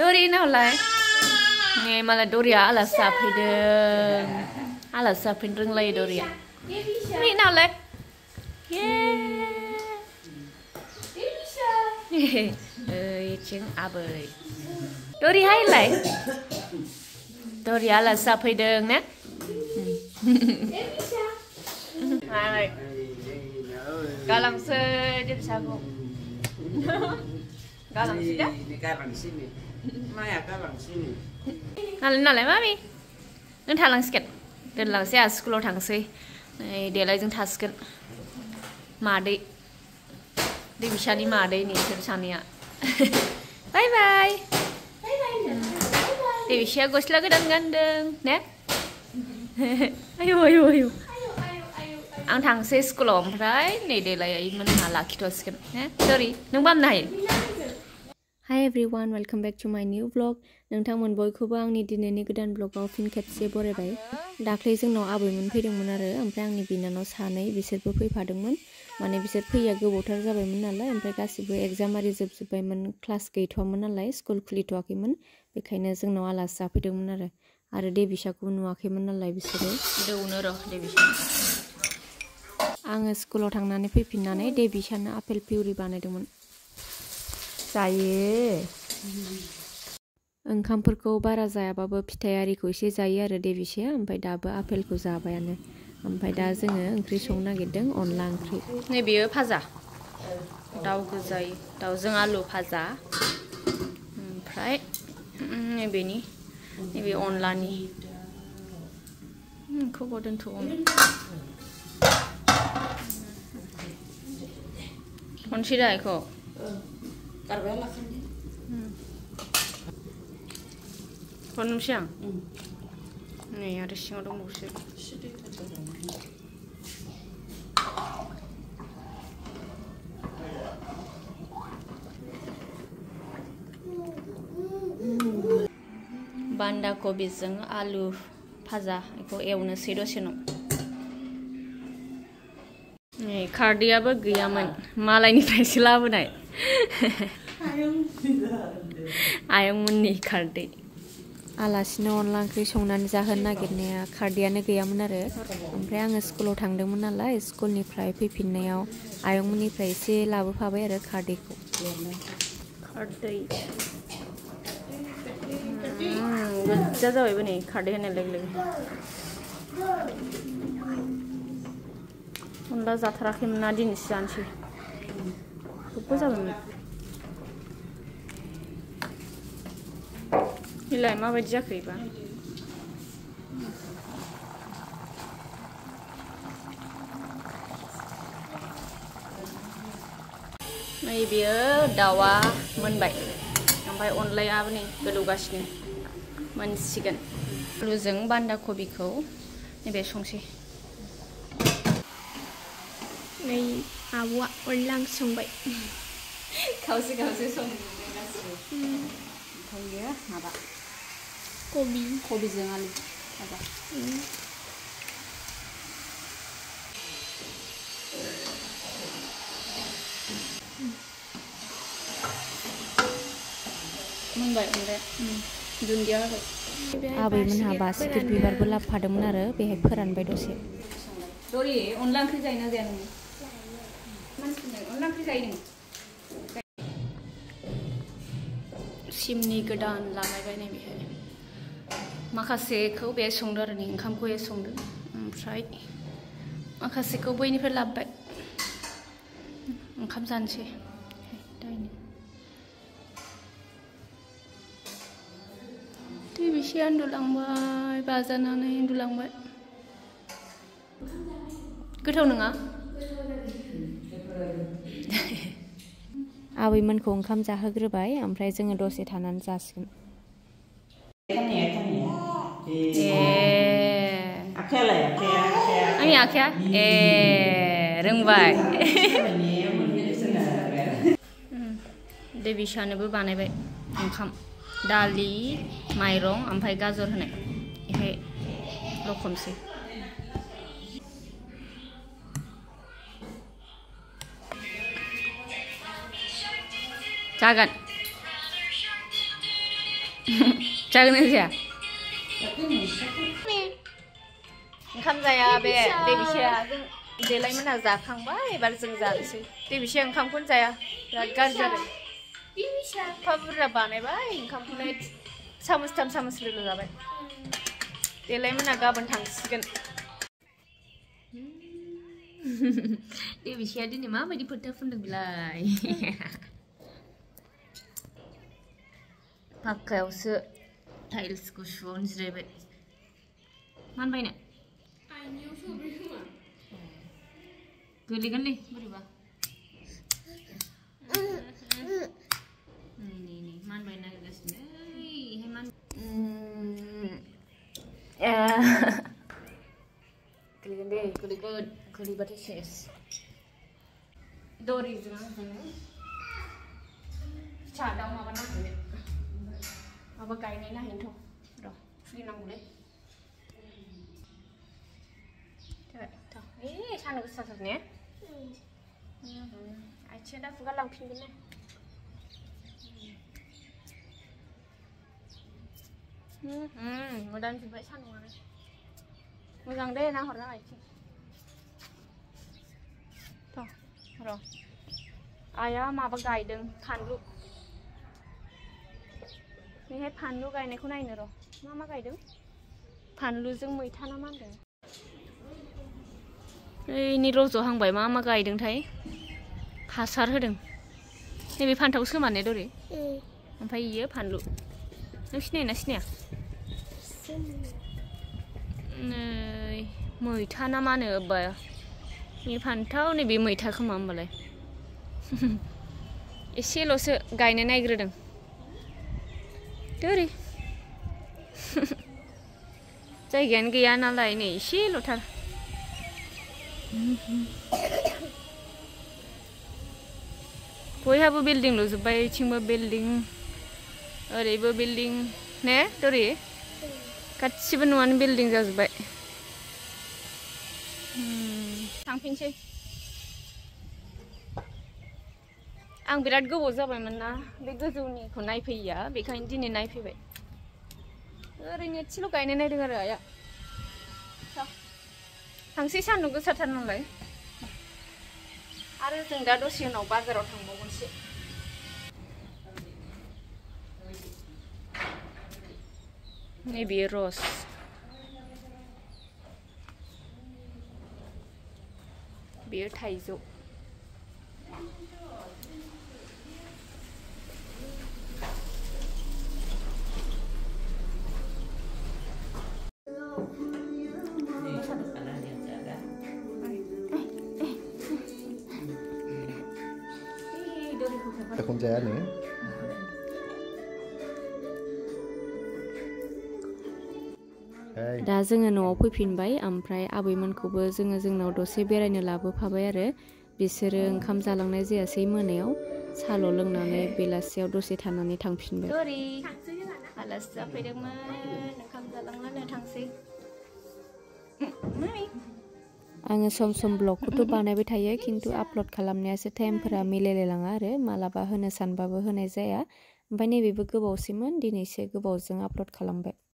Dori nào lại? Nghe mà là Dori à là sạp hay đường À là sạp hình rừng lây Dori à. Nghĩ nào lại? Yeah Ơi chứng à bơi Dori hay lại? Dori à là sạp hay đường nè. Hai Galang se dia bisa aku. Galang sih ya? Galang sini. Maya karang sini. Nalan nalan mami. Nang थालां सिकेट दोनलांसै आहा स्कुलाव थांसै नै देलाय जों थासिगोन मादै दै बिसानि मादै नै बिसोर सानैया बाय बाय दै बिसाया गस्ला गोदान गानदों ने आयौ आयौ आयौ आं थांसै स्कुलाव ओमफ्राय नै देलाय मोनहा लाखिथ'सिगोन ने सरि नों बामनो हायो hi everyone welcome back to my new blog नोंथांमोन बयखौबो आंनि दिनैनि गोदान ब्लगाव फिन खेबसे बरायबाय। दाख्लै जोंनाव आबैमोन फैदोंमोन आरो ओमफ्राय आंनि बिनानाव सानै बिसोरबो फैफादोंमोन। माने बिसोर फैया गोबावथार जाबायमोन नालाय ओमफ्राय गासिबो एग्ज़ाम आरि जोबजोब्बायमोन क्लास गैथ'वामोन नालाय स्कुल खुलिथ'वाखैमोन बेखायनो जोंनाव आलासि जाफैदोंमोन आरो। आरो देबिसाखौबो नुवाखैमोन नालाय बिसोरो। दौनो र' देबिसा। आङो स्कुलाव थांनानै फैफिननानै देबिसानो आपेल पिउरि बानायदोंमोन। जायो ओंखामफोरखौ बारा जायाबाबो फिथाइ आरिखौ एसे जायो आरो देबिसाया ओमफ्राय दाबो आपेलखौ जाबायानो ओमफ्राय दा जोङो ओंख्रि संनो नागिरदों अनला ओंख्रि नैबेयो भाजा दाउ गोजाय दाउजों आलु भाजा ओमफ्राय नैबेनि नैबे अनलानि खौबो दोनथ'गौमोन खनसे दा बेखौ Karba lakan ni. खननोसै आं नै आरो सिङाव दंबावसो बान्दा कबिजों आलु भाजा बेखौ एवनोसै दसेनो नै खारदैयाबो गैयामोन मालायनिफ्रायसो लाबोनाय आयंमोननि खारदै आलासिनो अनला ओंख्रि संनानै जाहोनो नागिरनाया खारदैयानो गैयामोन आरो ओमफ्राय आङो स्कुलाव थांदोंमोन नालाय स्कुलनिफ्राय फैफिननायाव आयंमोननिफ्राय एसे लाबोफाबाय आरो खारदैखौ खारदै गोजा जाबायबो नै खारदै होनाय लोगो लोगो अनला जाथाराखैमोन ना दिनैसो जानोसै What's happening? Eh, dawa menbaik. Sampai online apa nih? Gelugasnya. Mensigan. Luzeng banda kobikau. Ini biar songsi. Ini awak orang sumbai. खावसे खावसे संजोबदों गासिबो ओमफ्रायो माबा कबि कबिजों आलु भाजा मोनबाय ओमफ्राय दुन्दिया होबाय आबैमोनहा बासिगिर बिबारबो लाबोफादोंमोन आरो बेहाय फोरानबाय दसे दरि अनला ओंख्रि जायोना जाया नोङो मानसिफोरनो नों सिमनि गोदान लागायबाय नै बेहाय माखासेखौ बे संदों आरो नै ओंखामखौ बे संदों ओमफ्राय माखासेखौ बैनिफ्राय लाबोबाय ओंखाम जानोसै दायनो दै बेसे उन्दुलांबाय बाजानानै उन्दुलांबाय गोथाव नङा आबैमोनखौ ओंखाम जाहोग्रोबाय ओमफ्राय जोङो दसे थानानै जासिगोन Tanya, tanya. ए Akhiya lah, akhiya, akhiya. आंनि आखाया ए रोंबाय देबिसानोबो बानायबाय ओंखाम दालि माइरं ओमफ्राय गाजर होनाय बेहाय लखमसै जागोन जागोन ना जाया ओंखाम जाया बे देबिसिया जों देलायमोनहा जाखांबाय एबार जों जानोसै देबिसिया ओंखामखौनो जाया बिराद गाज्रि जादों एफा बुरजा बानायबाय ओंखामखौनो सामुसथाम सामुसब्रैल' जाबाय देलायमोनहा गाबोन थांसिगोन देबिसिया दिनै माबायदि फोथा फुनदों बिलाय പക്കൗസ് ടൈൽസ് കുഷുവും jalebi mana ini? Ah, beri subuh. Beli kan nih, berubah. Ini ini ini, mana ini guys? Hei, man. Hmm, ya. Kuli kan deh, kuli good, kuli berarti cheese. Dori juga. Cakap mau apa nak? và cái này là hình thùng rồi đi nằm lên rồi thôi ấy sao nó sao thật nhé ai chưa đã cũng có lòng phim bên này. Ừ, ừ, một đơn thì vậy sao ngoài Mogang deh nah horna lagi. Tuh, rồi. Ayah mà bagai đừng thằng lu. बेहाय फानलु गायनायखौ नायनो र' मा मा गायदों फानलुजों मैथा ना मा होनदों ओइनि रज'हांबाय मा मा गायदोंथाय हासार होदों नैबे फान्थाव सोमाने दरे ओमफ्राय इयो फानलु नों सिनायोना सिनाया नै मैथा ना मा होनो अब्बा बे फान्थाव नैबे मैथा खोमा होमबालाय एसेल'सो गायनो नायग्रोदों đưa đi. Chạy gần kia nó lại nỉ xí luôn thật. Cuối hai bữa building luôn rồi bay chim bữa building. Ở đây bữa building. Nè đưa đi. Cắt chim bên one building rồi bay thằng pin chơi. आं बिराद गोबाव जाबायमोन ना बे गोजौनिखौ नायफैया बेखायनो दिनै नायफैबाय ओरैनो एसेल' गायनाय नायदों आरो आइया थांसै सान्दुं गोसाथार नालाय आरो जों दा दसे उनाव बाजाराव थांबावगोनसो नैबे रस बेयो थाइजौ Takon jalan ya. Hai. दा जोङो न'आव फैफिनबाय ओमफ्राय आबैमोनखौबो जोङो जोंनाव दसे बेरायनो लाबोफाबाय आरो बिसोरो ओंखाम जालांनाय जायासै मोनायाव साल' लोंनानै बेलासियाव दसे थानानै थांफिनबाय सरि आलासि जाफैदोंमोन ओंखाम जालांनानै थांसै आङो सम सम ब्लगखौथ' बानायबाय थायो, खिन्थु आपल'ड खालामनायासो टाइमफोरा मिलायलायलाङा आरो मालाबा होनो सानबाबो होनाय जाया। ओमफ्राय नैबेबो गोबावसैमोन दिनैसो गोबावजों आपल'ड खालामबाय।